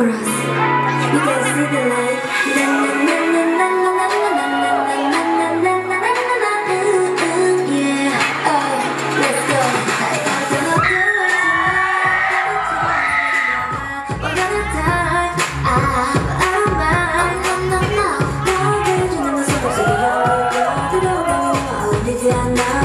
for us. We can see the light. Let's go. I